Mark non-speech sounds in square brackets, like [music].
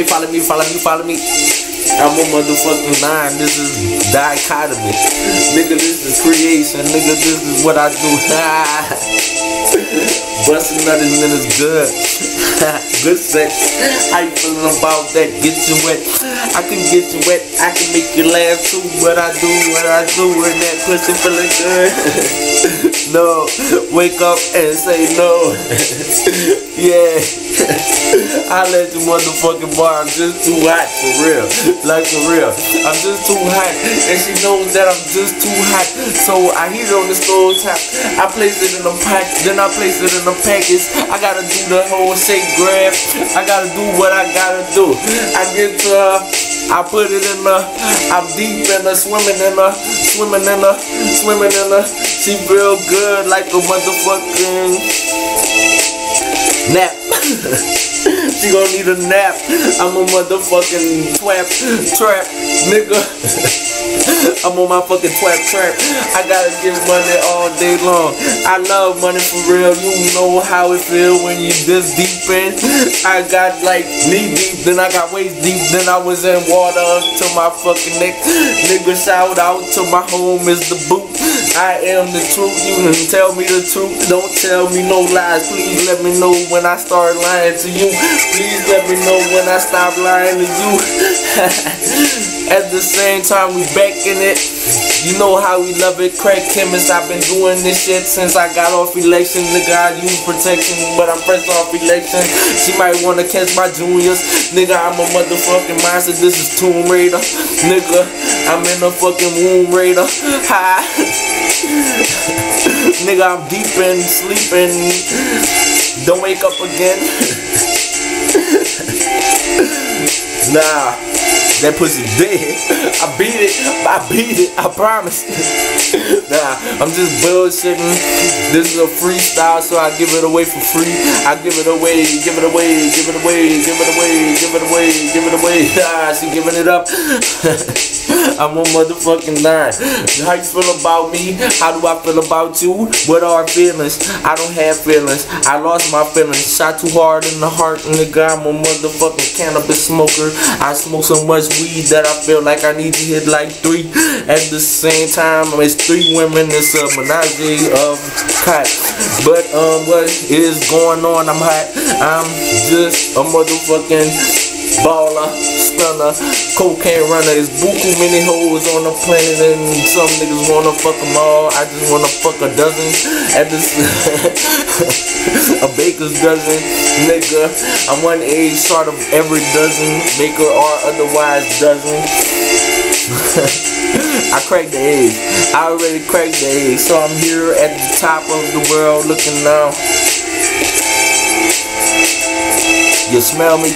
me, follow me, follow me, follow me. I'm a motherfucking nine. This is dichotomy. Nigga, this is creation. Nigga, this is what I do. [laughs] Busting nothing and it's good. [laughs] good sex. How you feeling about that? Get you wet. I can get you wet. I can make you laugh too. What I do, what I do, and that pussy feeling good. [laughs] no, wake up and say no. yeah. [laughs] I let you motherfucking bar. I'm just too hot for real. Like for real. I'm just too hot. And she knows that I'm just too hot. So I heat it on the stove top. I place it in a pack. Then I place it in a package. I gotta do the whole shake grab. I gotta do what I gotta do. I get to. I put it in the, I'm deep in the, swimming in the, swimming in the, swimming in the. She feel good like a motherfucking nap. She gonna need a nap. I'm a motherfucking twap, trap, nigga. I'm on my fucking twap trap. I gotta get money all day long. I love money for real. You know how it feel when you this deep in. I got like knee deep, then I got waist deep, then I was in water up to my fucking neck. Nigga, shout out to my home is the boot. I am the truth. You can tell me the truth. Don't tell me no lies. Please let me know when I start lying to you. Please let me know when I stop lying to you. [laughs] At the same time, we back in it. You know how we love it, crack chemist. I've been doing this shit since I got off election. Nigga, I use protection, but I'm fresh off election. She might wanna catch my juniors. Nigga, I'm a motherfucking monster. This is Tomb Raider. Nigga, I'm in a fucking womb raider. [laughs] Hi. Nigga, I'm deep in sleeping. Don't wake up again. [laughs] nah. That pussy dead. I beat it. I beat it. I promise. [laughs] nah, I'm just bullshitting. This is a freestyle, so I give it away for free. I give it away, give it away, give it away, give it away, give it away, give it away. [laughs] Ah, she giving it up. I'm a motherfucking nine. How you feel about me? How do I feel about you? What are our feelings? I don't have feelings. I lost my feelings. Shot too hard in the heart, nigga. I'm a motherfucking cannabis smoker. I smoke so much weed that I feel like I need to hit like three at the same time. It's three women. It's a menage a quatre. But um, what is going on? I'm hot. I'm just a motherfucking baller, stunner, cocaine runner. There's buku many hoes on the planet and some niggas wanna fuck them all. I just wanna fuck a dozen at this [laughs] a baker's dozen, nigga. I'm one age short of every dozen, baker or otherwise dozen. [laughs] I cracked the egg. I already cracked the egg, so I'm here at the top of the world looking now. You smell me?